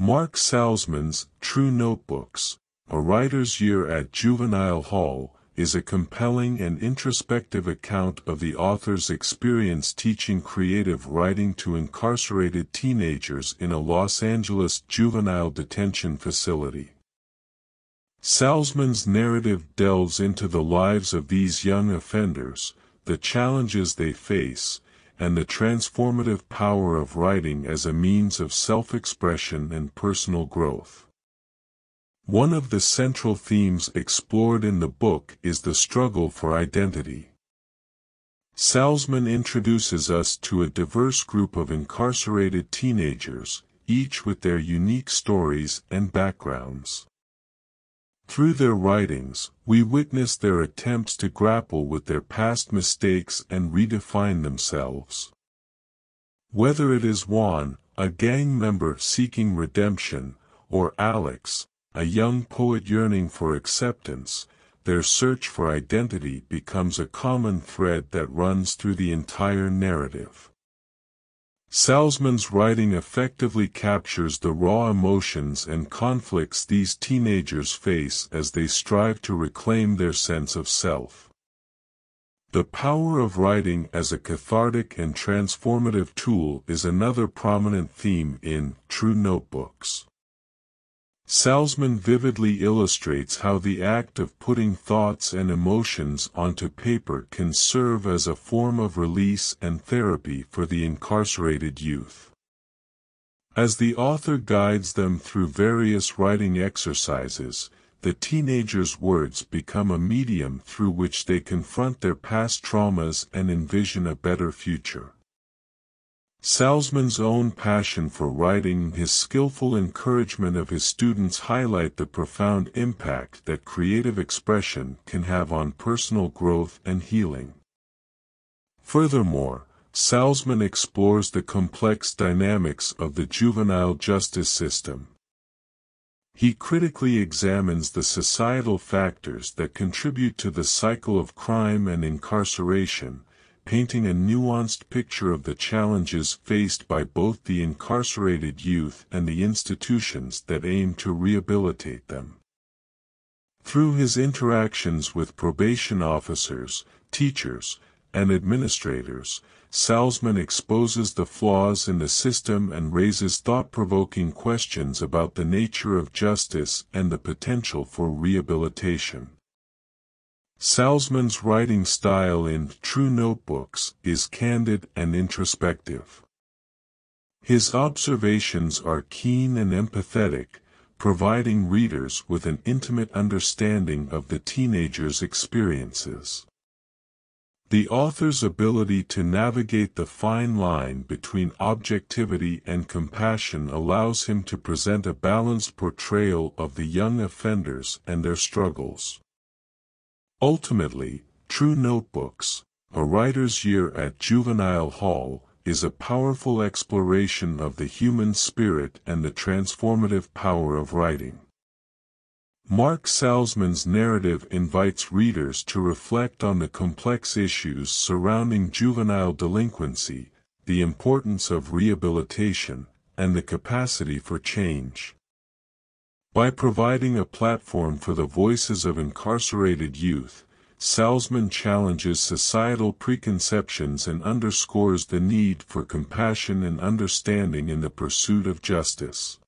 Mark Salzman's True Notebooks, A Writer's Year at Juvenile Hall, is a compelling and introspective account of the author's experience teaching creative writing to incarcerated teenagers in a Los Angeles juvenile detention facility. Salzman's narrative delves into the lives of these young offenders, the challenges they face, and the transformative power of writing as a means of self-expression and personal growth. One of the central themes explored in the book is the struggle for identity. Salzman introduces us to a diverse group of incarcerated teenagers, each with their unique stories and backgrounds. Through their writings, we witness their attempts to grapple with their past mistakes and redefine themselves. Whether it is Juan, a gang member seeking redemption, or Alex, a young poet yearning for acceptance, their search for identity becomes a common thread that runs through the entire narrative. Salzman's writing effectively captures the raw emotions and conflicts these teenagers face as they strive to reclaim their sense of self. The power of writing as a cathartic and transformative tool is another prominent theme in True Notebooks. Salzman vividly illustrates how the act of putting thoughts and emotions onto paper can serve as a form of release and therapy for the incarcerated youth. As the author guides them through various writing exercises, the teenagers' words become a medium through which they confront their past traumas and envision a better future. Salzman's own passion for writing his skillful encouragement of his students highlight the profound impact that creative expression can have on personal growth and healing. Furthermore, Salzman explores the complex dynamics of the juvenile justice system. He critically examines the societal factors that contribute to the cycle of crime and incarceration, painting a nuanced picture of the challenges faced by both the incarcerated youth and the institutions that aim to rehabilitate them. Through his interactions with probation officers, teachers, and administrators, Salzman exposes the flaws in the system and raises thought-provoking questions about the nature of justice and the potential for rehabilitation. Salzman's writing style in True Notebooks is candid and introspective. His observations are keen and empathetic, providing readers with an intimate understanding of the teenager's experiences. The author's ability to navigate the fine line between objectivity and compassion allows him to present a balanced portrayal of the young offenders and their struggles. Ultimately, True Notebooks, A Writer's Year at Juvenile Hall, is a powerful exploration of the human spirit and the transformative power of writing. Mark Salzman's narrative invites readers to reflect on the complex issues surrounding juvenile delinquency, the importance of rehabilitation, and the capacity for change. By providing a platform for the voices of incarcerated youth, Salzman challenges societal preconceptions and underscores the need for compassion and understanding in the pursuit of justice.